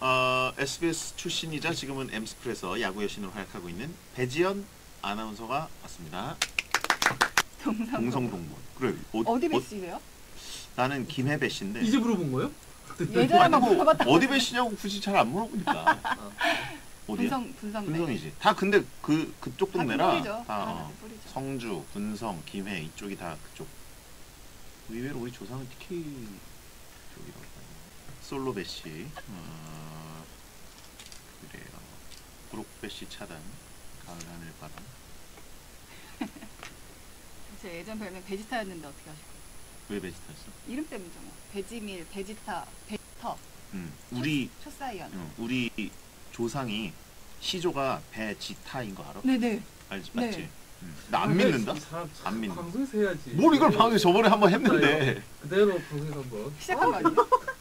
어, SBS 출신이자 지금은 엠스플에서 야구 여신으로 활약하고 있는 배지연 아나운서가 왔습니다. 동상 공성동문. 그래. 어, 어디 어, 배씨세요? 나는 김혜배 씨인데. 이제 물어본 거예요? 예전에만 물어봤다. 어디 배씨냐고 굳이 잘 안 물어보니까. 어디야? 분성 분성 분성이지. 다 근데 그 그쪽 동네라. 뿌리죠. 다다 어, 뿌리죠. 성주, 분성, 김해 이쪽이 다 그쪽. 의외로 우리 조상은 TK. 솔로 배씨. 어, 그래요. 브록 배씨 차단. 가을 하늘 바람. 제 예전 별명 베지타였는데 어떻게 하실 거예요? 왜 배지타였어? 이름 때문이죠. 뭐. 베지밀, 베지타, 베터, 음, 우리 초사이언. 응, 우리 조상이 시조가 배지타인 거 알아? 네네. 알지 네. 맞지? 나안 믿는다. 이 사람 참안 믿는다. 방송에서 해야지. 뭘 이걸 방금 저번에 한번 했는데. 그대로 방송에서 한번. 시작한 거 아니에요?